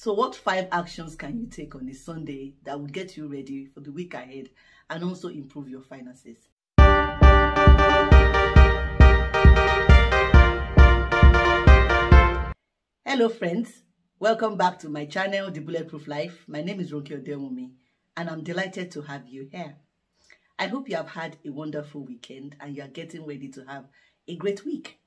So what five actions can you take on a Sunday that will get you ready for the week ahead and also improve your finances? Hello friends, welcome back to my channel, The Bulletproof Life. My name is Ronke Odewumi and I'm delighted to have you here. I hope you have had a wonderful weekend and you are getting ready to have a great week.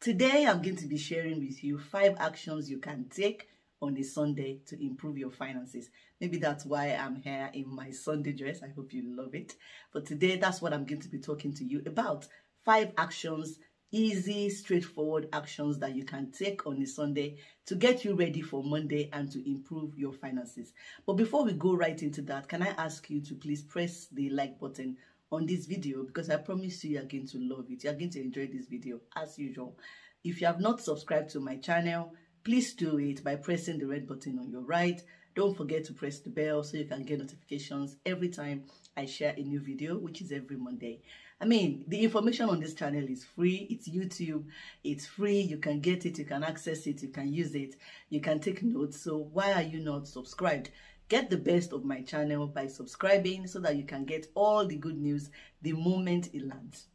Today I'm going to be sharing with you five actions you can take on a Sunday to improve your finances. Maybe that's why I'm here in my Sunday dress. I hope you love it. But today, that's what I'm going to be talking to you about. Five actions, easy, straightforward actions that you can take on a Sunday to get you ready for Monday and to improve your finances. But before we go right into that, can I ask you to please press the like button on this video because I promise you you're going to love it. You're going to enjoy this video as usual. If you have not subscribed to my channel, Please do it by pressing the red button on your right. Don't forget to press the bell so you can get notifications every time I share a new video, which is every Monday. I mean, the information on this channel is free. It's YouTube. It's free. You can get it. You can access it. You can use it. You can take notes. So why are you not subscribed? Get the best of my channel by subscribing so that you can get all the good news the moment it lands.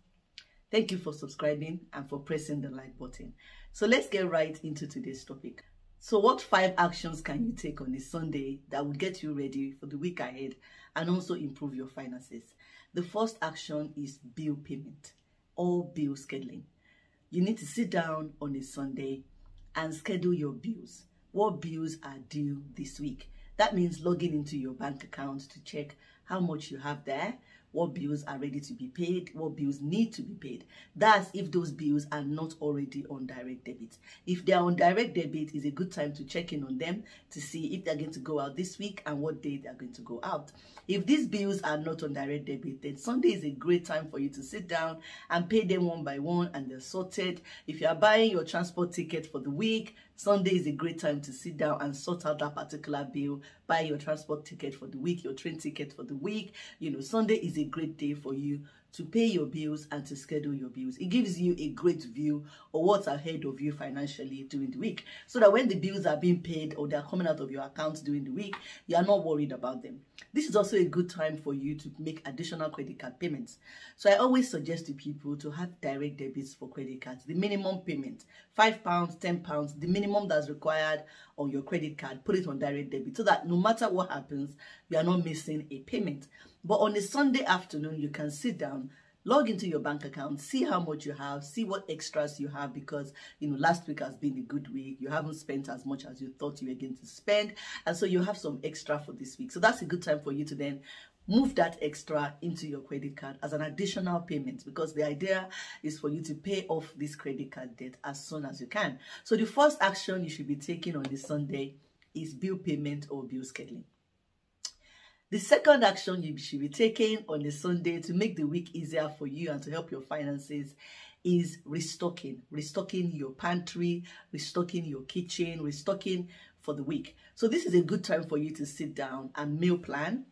Thank you for subscribing and for pressing the like button. So let's get right into today's topic. So what five actions can you take on a Sunday that will get you ready for the week ahead and also improve your finances? The first action is bill payment or bill scheduling. You need to sit down on a Sunday and schedule your bills. What bills are due this week? That means logging into your bank account to check how much you have there, what bills are ready to be paid, what bills need to be paid. That's if those bills are not already on direct debit. If they are on direct debit, is a good time to check in on them to see if they're going to go out this week and what day they're going to go out. If these bills are not on direct debit, then Sunday is a great time for you to sit down and pay them one by one and they're sorted. If you are buying your transport ticket for the week, Sunday is a great time to sit down and sort out that particular bill, buy your transport ticket for the week, your train ticket for the week. You know, Sunday is a great day for you to pay your bills and to schedule your bills. It gives you a great view of what's ahead of you financially during the week. So that when the bills are being paid or they're coming out of your account during the week, you are not worried about them. This is also a good time for you to make additional credit card payments. So I always suggest to people to have direct debits for credit cards. The minimum payment, five pounds, ten pounds, the minimum that's required on your credit card, put it on direct debit so that no matter what happens, you are not missing a payment. But on a Sunday afternoon, you can sit down, log into your bank account, see how much you have, see what extras you have because, you know, last week has been a good week. You haven't spent as much as you thought you were going to spend. And so you have some extra for this week. So that's a good time for you to then move that extra into your credit card as an additional payment because the idea is for you to pay off this credit card debt as soon as you can. So the first action you should be taking on this Sunday is bill payment or bill scheduling. The second action you should be taking on a Sunday to make the week easier for you and to help your finances is restocking. Restocking your pantry, restocking your kitchen, restocking for the week. So this is a good time for you to sit down and meal plan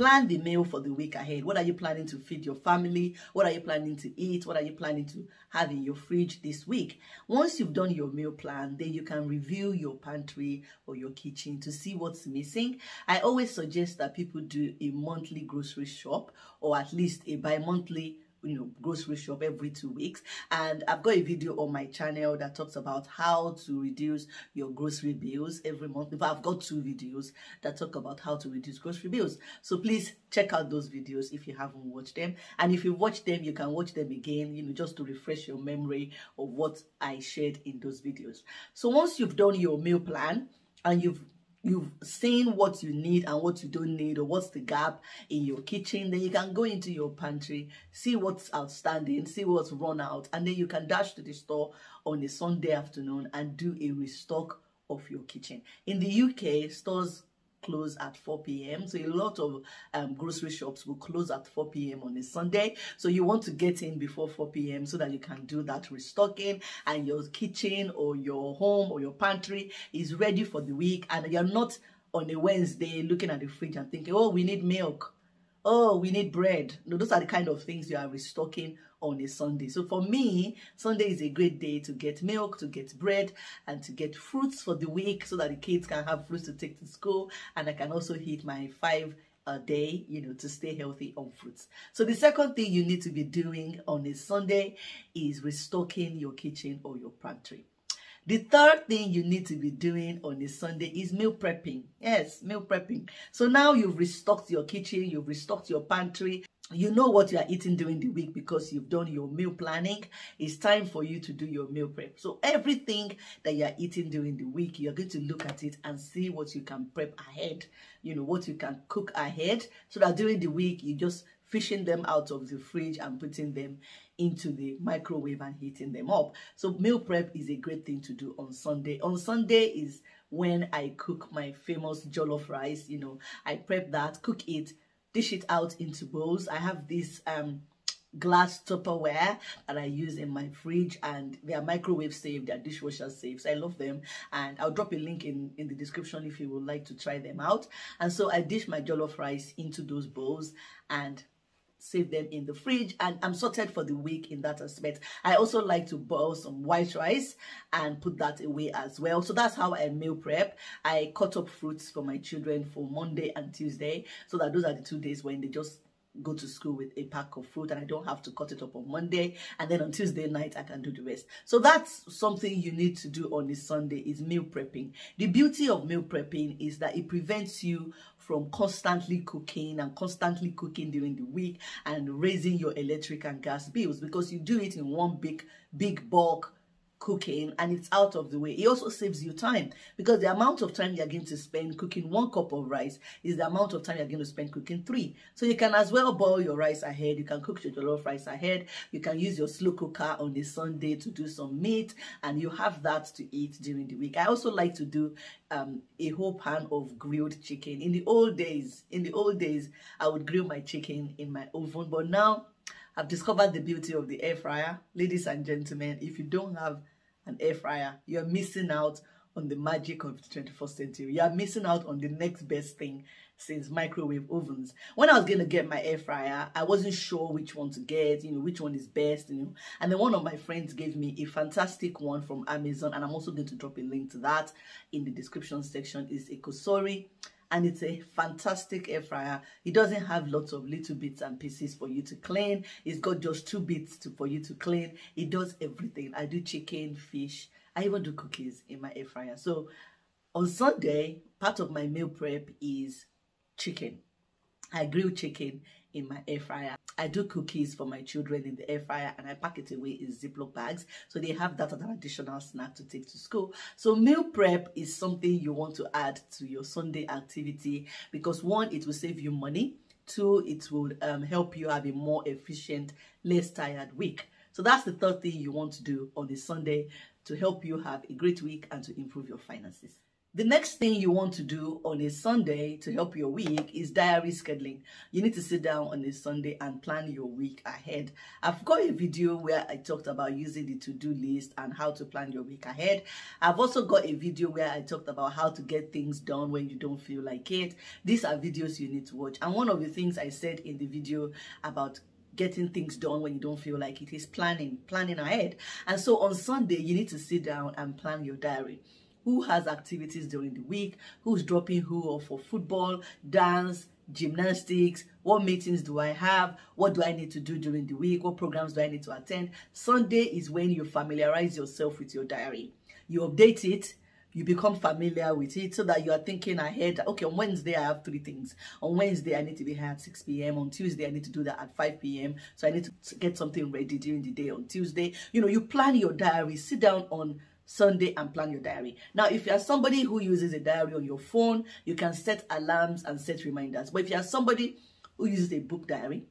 Plan the meal for the week ahead. What are you planning to feed your family? What are you planning to eat? What are you planning to have in your fridge this week? Once you've done your meal plan, then you can review your pantry or your kitchen to see what's missing. I always suggest that people do a monthly grocery shop or at least a bi-monthly you know grocery shop every two weeks. And i've got a video on my channel that talks about how to reduce your grocery bills every month. But i've got two videos that talk about how to reduce grocery bills. So please check out those videos if you haven't watched them. And if you watch them you can watch them again you know just to refresh your memory of what i shared in those videos. So once you've done your meal plan and you've you've seen what you need and what you don't need or what's the gap in your kitchen then you can go into your pantry see what's outstanding see what's run out and then you can dash to the store on a sunday afternoon and do a restock of your kitchen. In the uk stores close at 4 p.m. So a lot of um, grocery shops will close at 4 p.m. on a Sunday. So you want to get in before 4 p.m. so that you can do that restocking and your kitchen or your home or your pantry is ready for the week and you're not on a Wednesday looking at the fridge and thinking, oh, we need milk oh, we need bread. No, those are the kind of things you are restocking on a Sunday. So for me, Sunday is a great day to get milk, to get bread, and to get fruits for the week so that the kids can have fruits to take to school. And I can also hit my five a day, you know, to stay healthy on fruits. So the second thing you need to be doing on a Sunday is restocking your kitchen or your pantry. The third thing you need to be doing on a Sunday is meal prepping. Yes, meal prepping. So now you've restocked your kitchen, you've restocked your pantry, you know what you are eating during the week because you've done your meal planning. It's time for you to do your meal prep. So everything that you are eating during the week, you're going to look at it and see what you can prep ahead. You know, what you can cook ahead so that during the week, you just fishing them out of the fridge and putting them into the microwave and heating them up. So meal prep is a great thing to do on Sunday. On Sunday is when I cook my famous jollof rice. You know, I prep that, cook it, dish it out into bowls. I have this um, glass Tupperware that I use in my fridge and they are microwave safe, they are dishwasher safe. So I love them and I'll drop a link in, in the description if you would like to try them out. And so I dish my jollof rice into those bowls and save them in the fridge and I'm sorted for the week in that aspect. I also like to boil some white rice and put that away as well. So that's how I meal prep. I cut up fruits for my children for Monday and Tuesday so that those are the two days when they just go to school with a pack of fruit and I don't have to cut it up on Monday and then on Tuesday night I can do the rest. So that's something you need to do on a Sunday is meal prepping. The beauty of meal prepping is that it prevents you from constantly cooking and constantly cooking during the week and raising your electric and gas bills because you do it in one big big bulk cooking and it's out of the way. It also saves you time because the amount of time you're going to spend cooking one cup of rice is the amount of time you're going to spend cooking three. So you can as well boil your rice ahead. You can cook your jollof rice ahead. You can use your slow cooker on the Sunday to do some meat and you have that to eat during the week. I also like to do um, a whole pan of grilled chicken. In the old days, in the old days, I would grill my chicken in my oven, but now I've discovered the beauty of the air fryer. Ladies and gentlemen, if you don't have an air fryer, you're missing out on the magic of the 21st century. You are missing out on the next best thing since microwave ovens. When I was going to get my air fryer, I wasn't sure which one to get, you know, which one is best, you know. And then one of my friends gave me a fantastic one from Amazon, and I'm also going to drop a link to that in the description section. Is a Cosori and it's a fantastic air fryer. It doesn't have lots of little bits and pieces for you to clean. It's got just two bits to, for you to clean. It does everything. I do chicken fish. I even do cookies in my air fryer. So on sunday part of my meal prep is chicken. I grill chicken in my air fryer. I do cookies for my children in the air fryer and I pack it away in Ziploc bags. So they have that as an additional snack to take to school. So meal prep is something you want to add to your Sunday activity because one, it will save you money. Two, it will um, help you have a more efficient, less tired week. So that's the third thing you want to do on a Sunday to help you have a great week and to improve your finances. The next thing you want to do on a Sunday to help your week is diary scheduling. You need to sit down on a Sunday and plan your week ahead. I've got a video where I talked about using the to-do list and how to plan your week ahead. I've also got a video where I talked about how to get things done when you don't feel like it. These are videos you need to watch. And one of the things I said in the video about getting things done when you don't feel like it is planning, planning ahead. And so on Sunday, you need to sit down and plan your diary who has activities during the week, who's dropping who off for football, dance, gymnastics, what meetings do I have, what do I need to do during the week, what programs do I need to attend. Sunday is when you familiarize yourself with your diary. You update it, you become familiar with it so that you are thinking ahead okay on wednesday i have three things on wednesday i need to be here at 6 p.m on tuesday i need to do that at 5 p.m so i need to get something ready during the day on tuesday you know you plan your diary sit down on Sunday and plan your diary. Now, if you are somebody who uses a diary on your phone, you can set alarms and set reminders. But if you are somebody who uses a book diary,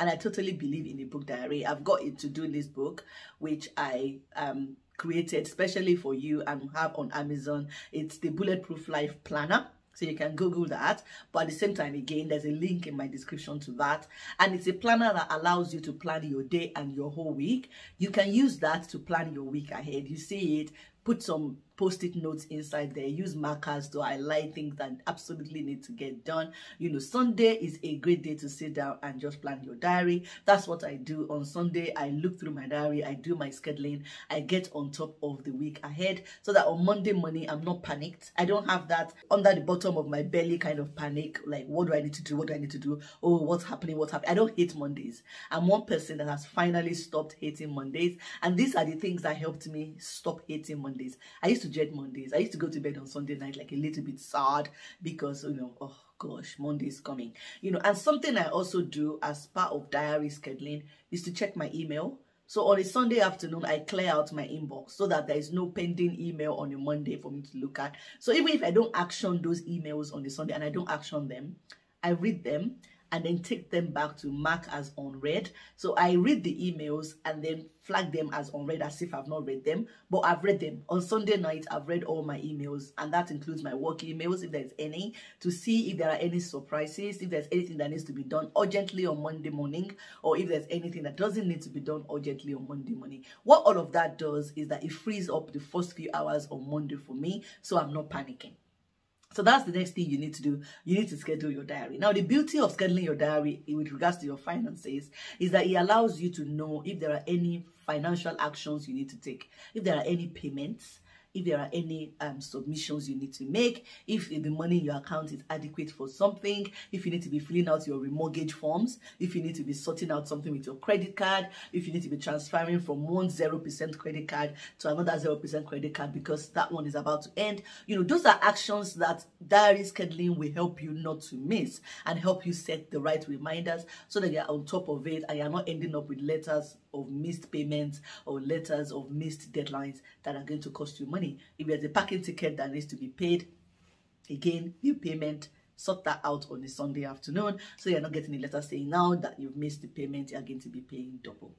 and I totally believe in a book diary, I've got a to-do list book, which I um, created especially for you and have on Amazon. It's the Bulletproof Life Planner. So you can Google that. But at the same time, again, there's a link in my description to that. And it's a planner that allows you to plan your day and your whole week. You can use that to plan your week ahead. You see it, put some post-it notes inside there use markers to highlight things that absolutely need to get done. You know sunday is a great day to sit down and just plan your diary. That's what i do. On sunday i look through my diary i do my scheduling i get on top of the week ahead so that on monday morning i'm not panicked. I don't have that under the bottom of my belly kind of panic like what do i need to do? What do i need to do? Oh what's happening? What's happening? I don't hate mondays. I'm one person that has finally stopped hating mondays and these are the things that helped me stop hating mondays i used to to dread Mondays. I used to go to bed on Sunday night like a little bit sad because, you know, oh gosh, Monday is coming. You know, and something I also do as part of diary scheduling is to check my email. So on a Sunday afternoon, I clear out my inbox so that there is no pending email on a Monday for me to look at. So even if I don't action those emails on the Sunday and I don't action them, I read them and then take them back to mark as unread. So I read the emails and then flag them as unread as if I've not read them. But I've read them. On Sunday night, I've read all my emails and that includes my work emails if there's any to see if there are any surprises, if there's anything that needs to be done urgently on Monday morning or if there's anything that doesn't need to be done urgently on Monday morning. What all of that does is that it frees up the first few hours on Monday for me so I'm not panicking. So that's the next thing you need to do. You need to schedule your diary. Now, the beauty of scheduling your diary with regards to your finances is that it allows you to know if there are any financial actions you need to take, if there are any payments, if there are any um, submissions you need to make, if the money in your account is adequate for something, if you need to be filling out your remortgage forms, if you need to be sorting out something with your credit card, if you need to be transferring from one 0% credit card to another 0% credit card because that one is about to end. You know, those are actions that diary scheduling will help you not to miss and help you set the right reminders so that you're on top of it and you're not ending up with letters of missed payments or letters of missed deadlines that are going to cost you money. If there's a parking ticket that needs to be paid, again, new payment, sort that out on a Sunday afternoon so you're not getting a letter saying now that you've missed the payment, you're going to be paying double.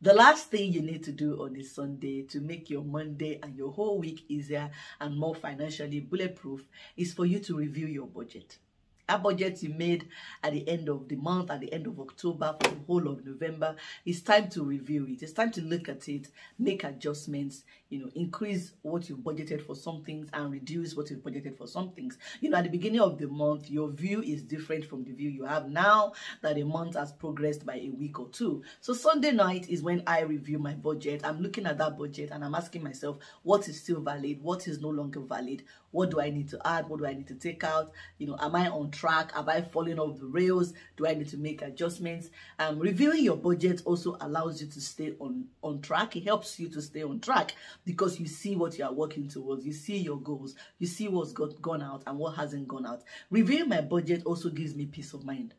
The last thing you need to do on a Sunday to make your Monday and your whole week easier and more financially bulletproof is for you to review your budget a budget you made at the end of the month, at the end of October, for the whole of November, it's time to review it. It's time to look at it, make adjustments, you know, increase what you've budgeted for some things and reduce what you've budgeted for some things. You know, at the beginning of the month, your view is different from the view you have now that the month has progressed by a week or two. So Sunday night is when I review my budget. I'm looking at that budget and I'm asking myself, what is still valid? What is no longer valid? What do I need to add? What do I need to take out? You know, am I on track? Have I fallen off the rails? Do I need to make adjustments? Um, reviewing your budget also allows you to stay on, on track. It helps you to stay on track because you see what you are working towards. You see your goals. You see what's got gone out and what hasn't gone out. Reviewing my budget also gives me peace of mind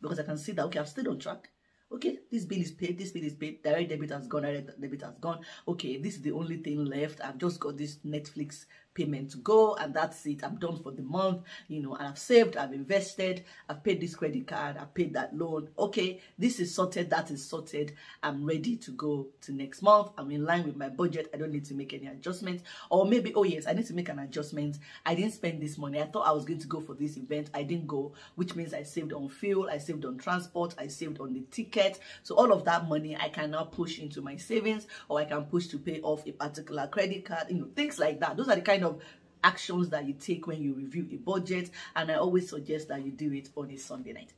because I can see that, okay, I've stayed on track okay this bill is paid this bill is paid direct debit has gone direct debit has gone okay this is the only thing left i've just got this netflix payment to go and that's it. I'm done for the month you know and i've saved i've invested i've paid this credit card i've paid that loan. Okay this is sorted that is sorted. I'm ready to go to next month. I'm in line with my budget. I don't need to make any adjustments. Or maybe oh yes i need to make an adjustment. I didn't spend this money. I thought i was going to go for this event. I didn't go which means i saved on fuel i saved on transport i saved on the ticket. So all of that money i can now push into my savings or i can push to pay off a particular credit card you know things like that. Those are the kind kind of actions that you take when you review a budget and I always suggest that you do it on a Sunday night.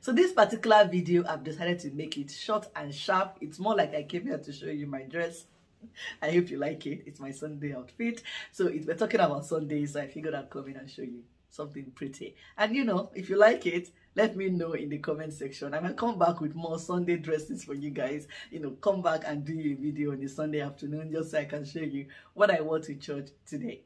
So this particular video, I've decided to make it short and sharp. It's more like I came here to show you my dress. I hope you like it. It's my Sunday outfit. So it, we're talking about Sundays, so I figured I'd come in and show you something pretty. And you know, if you like it, let me know in the comment section. I might come back with more Sunday dresses for you guys. You know, come back and do a video on the Sunday afternoon just so I can show you what I wore to church today.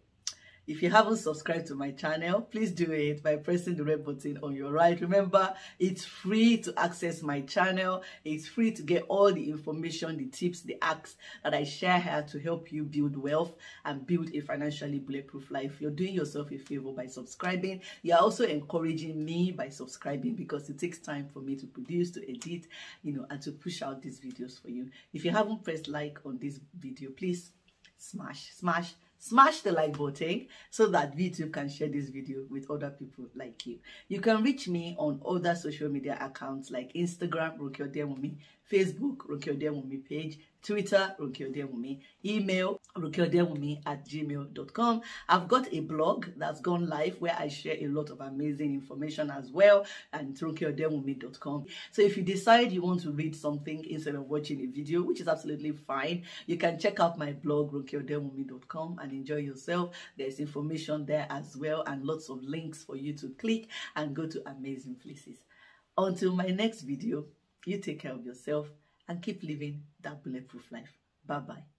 If you haven't subscribed to my channel, please do it by pressing the red button on your right. Remember, it's free to access my channel. It's free to get all the information, the tips, the acts that I share here to help you build wealth and build a financially bulletproof life. You're doing yourself a favor by subscribing. You're also encouraging me by subscribing because it takes time for me to produce, to edit, you know, and to push out these videos for you. If you haven't pressed like on this video, please smash, smash, smash the like button so that YouTube can share this video with other people like you. You can reach me on other social media accounts like Instagram, Ronke Odewumi, Facebook, Ronke Odewumi page, Twitter, Ronke email, ronkeodewumi at gmail.com. I've got a blog that's gone live where I share a lot of amazing information as well, and ronkeodewumi.com. So if you decide you want to read something instead of watching a video, which is absolutely fine, you can check out my blog, ronkeodewumi.com, and enjoy yourself. There's information there as well, and lots of links for you to click and go to amazing places. Until my next video, you take care of yourself and keep living that bulletproof life. Bye bye.